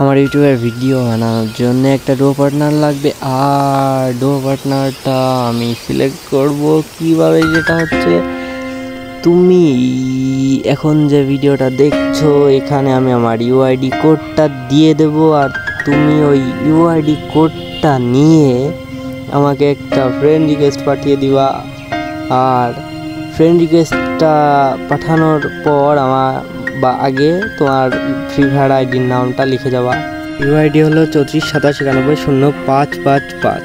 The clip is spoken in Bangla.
আমার ইউটিউবের ভিডিও বানানোর জন্য একটা ডো পার্টনার লাগবে। আর ডো পার্টনারটা আমি সিলেক্ট করব কীভাবে যেটা হচ্ছে? তুমি এখন যে ভিডিওটা দেখছ, এখানে আমি আমার ইউআইডি কোডটা দিয়ে দেব। আর তুমি ওই ইউআইডি কোডটা নিয়ে আমাকে একটা ফ্রেন্ড রিকোয়েস্ট পাঠিয়ে দিবা। আর ফ্রেন্ড রিকোয়েস্টটা পাঠানোর পর আমার বা আগে তোমার ফ্রি ফায়ার আইডির নামটা লিখে যাওয়া। ইউআইডি হলো চৌত্রিশ, সাতাশ, একানব্বই, শূন্য, পাঁচ পাঁচ পাঁচ।